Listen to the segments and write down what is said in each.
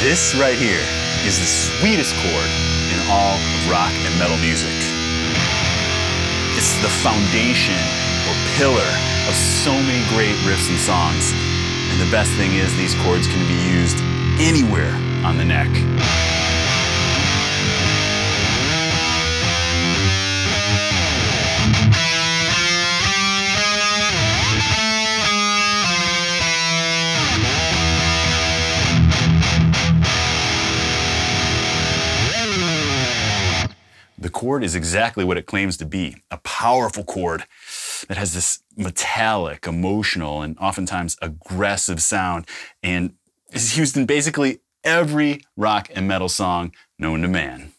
This right here is the sweetest chord in all of rock and metal music. It's the foundation or pillar of so many great riffs and songs. And the best thing is these chords can be used anywhere on the neck. Is exactly what it claims to be a powerful chord that has this metallic, emotional, and oftentimes aggressive sound, and is used in basically every rock and metal song known to man.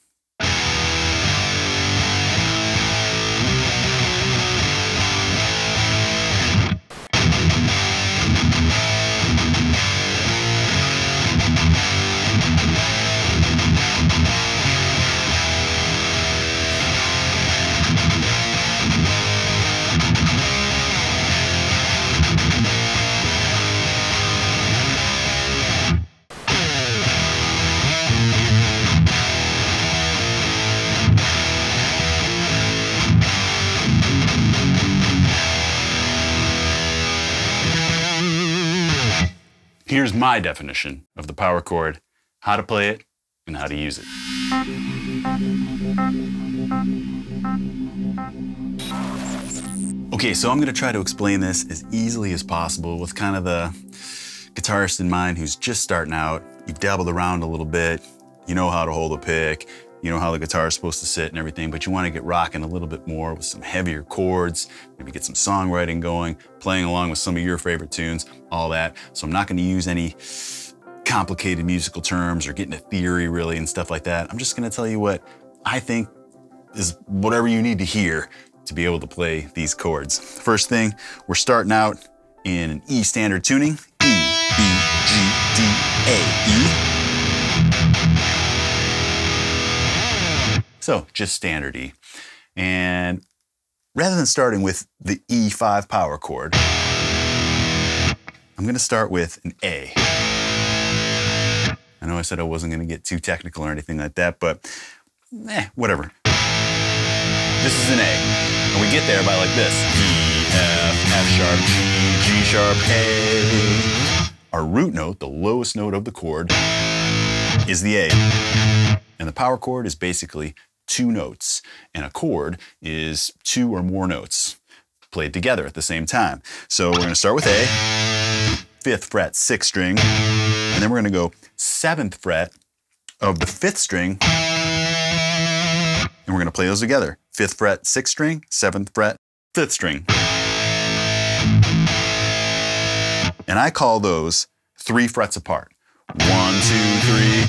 Here's my definition of the power chord, how to play it, and how to use it. Okay, so I'm gonna try to explain this as easily as possible with kind of the guitarist in mind who's just starting out. You've dabbled around a little bit, you know how to hold a pick, you know how the guitar is supposed to sit and everything, but you want to get rocking a little bit more with some heavier chords, maybe get some songwriting going, playing along with some of your favorite tunes, all that. So I'm not going to use any complicated musical terms or get into theory really and stuff like that. I'm just going to tell you what I think is whatever you need to hear to be able to play these chords. First thing, we're starting out in an E standard tuning, E, B, G, D, A, E. So just standard E. And rather than starting with the E5 power chord, I'm gonna start with an A. I know I said I wasn't gonna get too technical or anything like that, but eh, whatever. This is an A. And we get there by like this. E, F, F sharp, G, G sharp, A. Our root note, the lowest note of the chord, is the A. And the power chord is basically two notes. And a chord is two or more notes played together at the same time. So we're gonna start with A, fifth fret, sixth string, and then we're gonna go seventh fret of the fifth string, and we're gonna play those together. Fifth fret, sixth string, seventh fret, fifth string. And I call those three frets apart. One, two,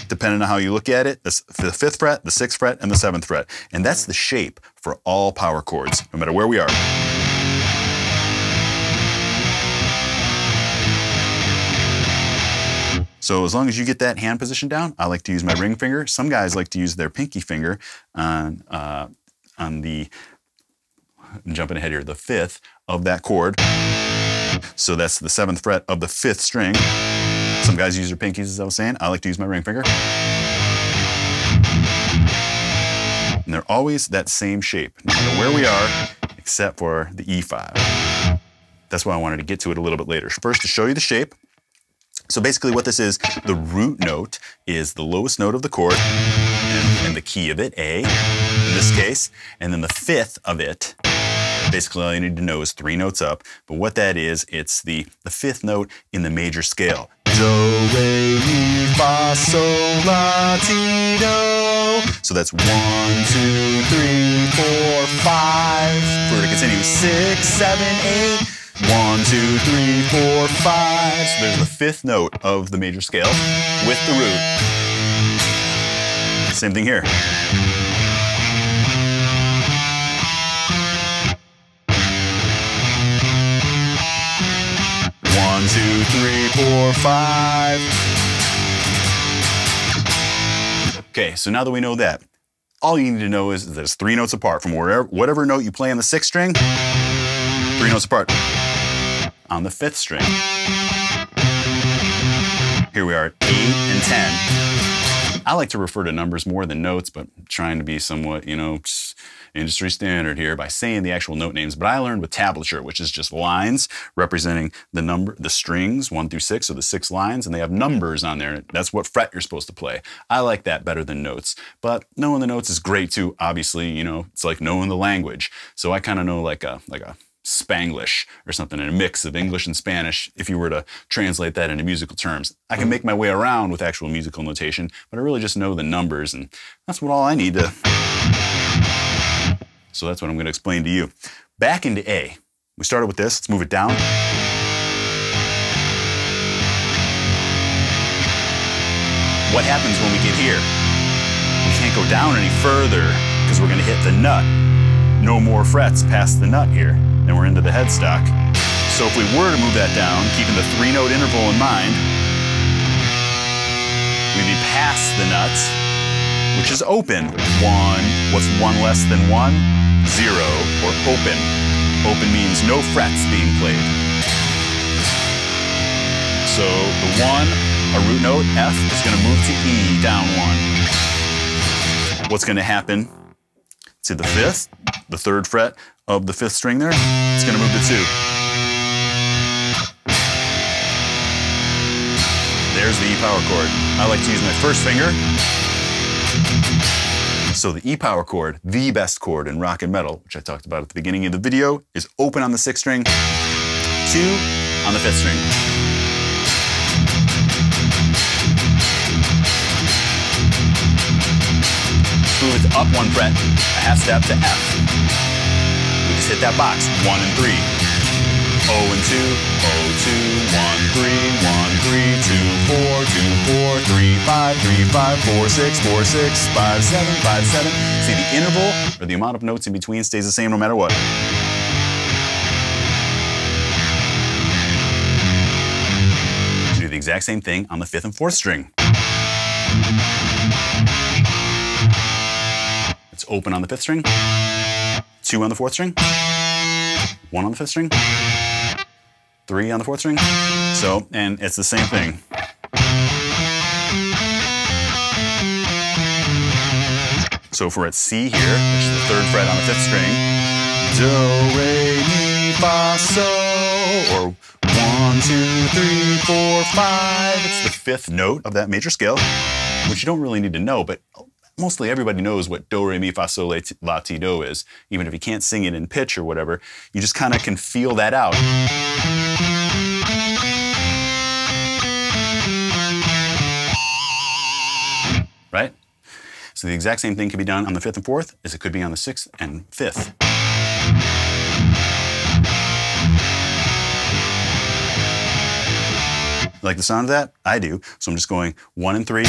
depending on how you look at it, the fifth fret, the sixth fret, and the seventh fret. And that's the shape for all power chords, no matter where we are. So as long as you get that hand position down, I like to use my ring finger. Some guys like to use their pinky finger on, uh, on the, I'm jumping ahead here, the fifth of that chord. So that's the seventh fret of the fifth string. Some guys use their pinkies, as I was saying. I like to use my ring finger. And they're always that same shape, no matter where we are, except for the E5. That's why I wanted to get to it a little bit later. First, to show you the shape. So basically what this is, the root note is the lowest note of the chord and, and the key of it, A in this case, and then the fifth of it Basically, all you need to know is three notes up. But what that is, it's the, the fifth note in the major scale. Do, re, mi, fa, sol, la, ti, do. So that's one, two, three, four, five. We're gonna continue six, seven, eight. One, two, three, four, five. So there's the fifth note of the major scale with the root. Same thing here. Four, five. Okay, so now that we know that, all you need to know is that it's three notes apart from wherever, whatever note you play on the sixth string, three notes apart. On the fifth string, here we are eight and 10. I like to refer to numbers more than notes, but trying to be somewhat, you know, industry standard here by saying the actual note names. But I learned with tablature, which is just lines representing the number, the strings, one through six, so the six lines, and they have numbers on there. That's what fret you're supposed to play. I like that better than notes. But knowing the notes is great too. Obviously, you know, it's like knowing the language. So I kind of know like a like a Spanglish or something, in a mix of English and Spanish, if you were to translate that into musical terms. I can make my way around with actual musical notation, but I really just know the numbers, and that's what all I need to. So that's what I'm going to explain to you. Back into A. We started with this, let's move it down. What happens when we get here? We can't go down any further because we're going to hit the nut. No more frets past the nut here then we're into the headstock. So if we were to move that down, keeping the three note interval in mind, we'd be past the nuts, which is open. One, what's one less than one? Zero, or open. Open means no frets being played. So the one, a root note, F, is gonna move to E, down one. What's gonna happen to the fifth, the third fret of the fifth string there, it's gonna move to two. There's the E power chord. I like to use my first finger. So the E power chord, the best chord in rock and metal, which I talked about at the beginning of the video, is open on the sixth string, two on the fifth string. Up one fret, a half step to F We just hit that box. One and three. O and two, O two, one, three, one, three, two, four, two, four, three, five, three, five, four, six, four, six, five, seven, five, seven. See, the interval or the amount of notes in between stays the same no matter what. Do the exact same thing on the fifth and fourth string. It's open on the fifth string two on the fourth string, one on the fifth string, three on the fourth string. So, and it's the same thing. So if we're at C here, which is the third fret on the fifth string, do, re, mi, fa, so, or one, two, three, four, five. It's the fifth note of that major scale, which you don't really need to know, but mostly everybody knows what do, re, mi, fa, sol, la, ti, do is. Even if you can't sing it in pitch or whatever, you just kind of can feel that out. Right? So the exact same thing can be done on the fifth and fourth as it could be on the sixth and fifth. Like the sound of that? I do. So I'm just going one and three,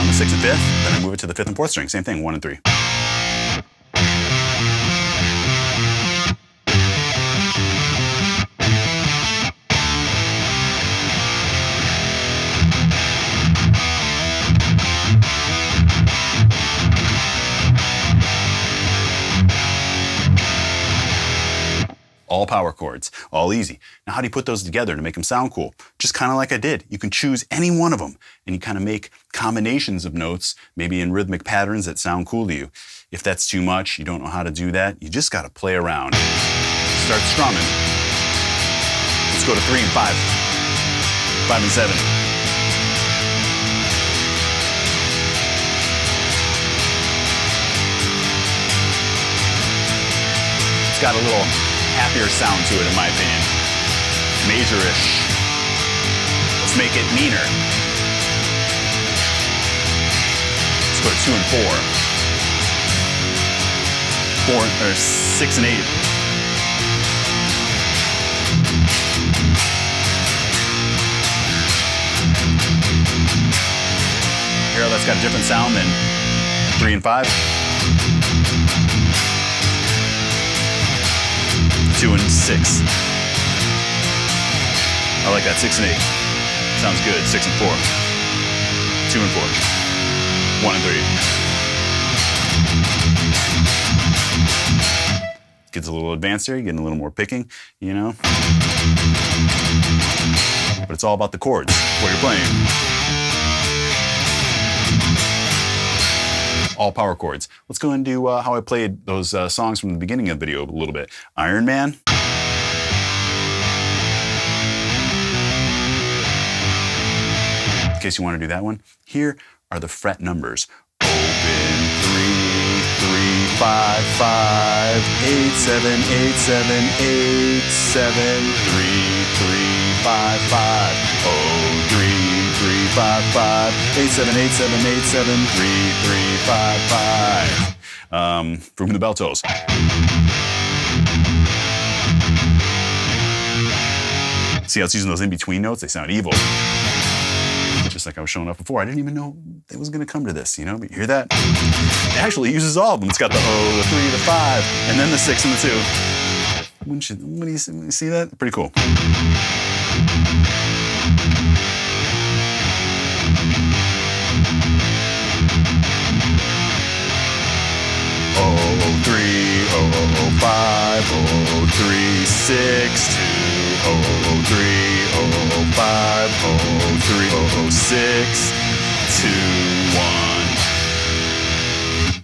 on the sixth and fifth, then I move it to the fifth and fourth string. Same thing, one and three. All power chords, all easy. Now, how do you put those together to make them sound cool? Just kind of like I did. You can choose any one of them and you kind of make combinations of notes, maybe in rhythmic patterns that sound cool to you. If that's too much, you don't know how to do that, you just got to play around. Start strumming. Let's go to three and five, five and seven. It's got a little happier sound to it, in my opinion. Majorish. Let's make it meaner. Let's go to two and four. Four or six and eight. Here, that's got a different sound than three and five. Two and six. I like that, six and eight. Sounds good, six and four. Two and four. One and three. Gets a little advanced here, getting a little more picking, you know? But it's all about the chords, what you're playing. All power chords. Let's go do uh, how I played those uh, songs from the beginning of the video a little bit. Iron Man. In case you want to do that one, here are the fret numbers. Open three, three, five, five, eight, seven, eight, seven, eight, seven, three, three, five, five, oh, three, three, five, five, eight, seven, eight, seven, eight, seven, three, three, five, five. Um, from the bell tolls. See how it's using those in-between notes? They sound evil just like I was showing up before. I didn't even know it was going to come to this, you know? But you hear that? It actually uses all of them. It's got the O, the three, the five, and then the six and the two. Wouldn't you, when you see that? Pretty cool.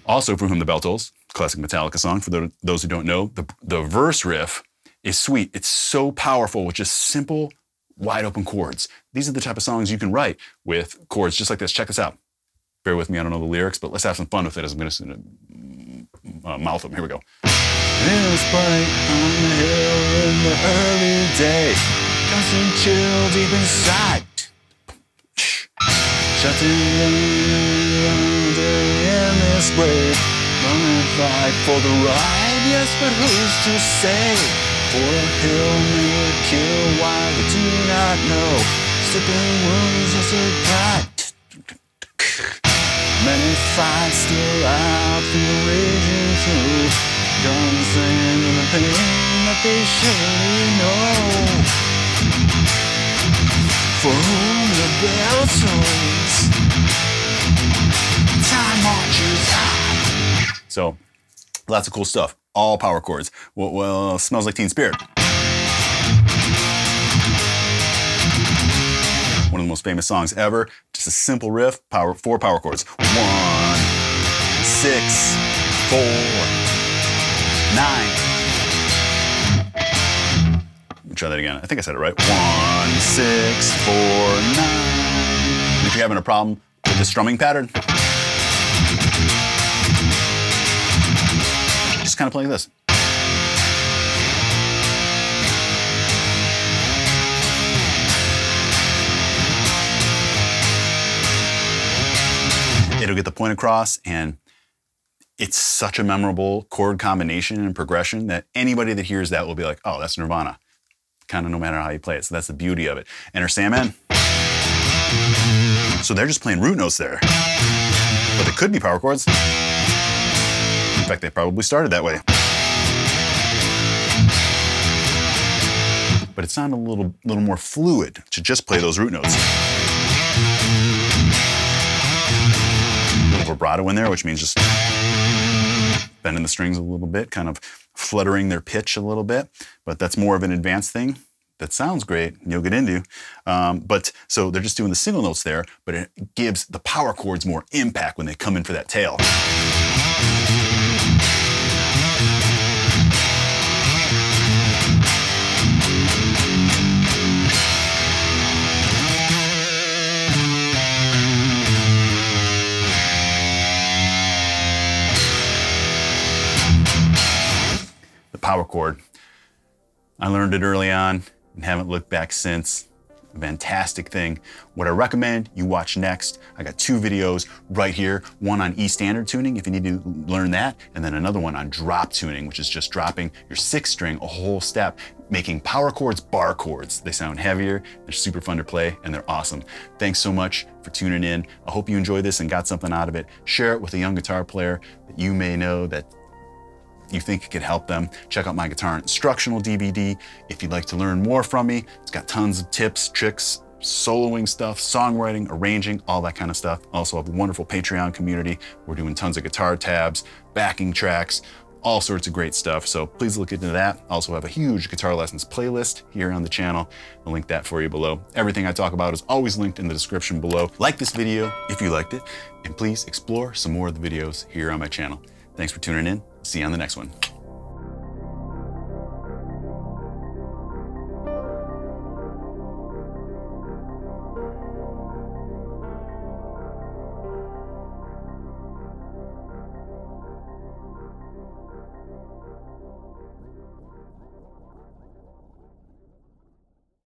Also for Whom the Bell Tolls, classic Metallica song. For the, those who don't know, the, the verse riff is sweet. It's so powerful with just simple, wide open chords. These are the type of songs you can write with chords just like this. Check this out bear with me. I don't know the lyrics, but let's have some fun with it as I'm going to uh, mouth them. Here we go. It was bright on the hill in the early day. Constant chill deep inside. Shutting in this way. Running fight for the ride, yes, but who's to say? For a hill may kill, why we do not know. Sipping wounds just a. Many fights still out from the raging through. Guns and the pain that they surely know. For whom the bell tolls, time marches. So, lots of cool stuff. All power chords. Well, well smells like Teen Spirit. Most famous songs ever. Just a simple riff, power, four power chords. One, six, four, nine. Try that again. I think I said it right. One, six, four, nine. And if you're having a problem with the strumming pattern, just kind of playing this. It'll get the point across and it's such a memorable chord combination and progression that anybody that hears that will be like, oh, that's Nirvana. Kind of no matter how you play it. So that's the beauty of it. Enter Sandman. So they're just playing root notes there. But they could be power chords. In fact, they probably started that way. But it sounded a little, little more fluid to just play those root notes. Vibrato in there, which means just bending the strings a little bit, kind of fluttering their pitch a little bit. But that's more of an advanced thing that sounds great and you'll get into. Um, but so they're just doing the single notes there, but it gives the power chords more impact when they come in for that tail. Power chord. I learned it early on and haven't looked back since. A fantastic thing. What I recommend you watch next, I got two videos right here, one on E standard tuning if you need to learn that, and then another one on drop tuning, which is just dropping your sixth string a whole step, making power chords bar chords. They sound heavier, they're super fun to play, and they're awesome. Thanks so much for tuning in. I hope you enjoyed this and got something out of it. Share it with a young guitar player that you may know that you think it could help them, check out my guitar instructional DVD. If you'd like to learn more from me, it's got tons of tips, tricks, soloing stuff, songwriting, arranging, all that kind of stuff. Also have a wonderful Patreon community. We're doing tons of guitar tabs, backing tracks, all sorts of great stuff. So please look into that. Also have a huge guitar lessons playlist here on the channel. I'll link that for you below. Everything I talk about is always linked in the description below. Like this video if you liked it, and please explore some more of the videos here on my channel. Thanks for tuning in. See you on the next one.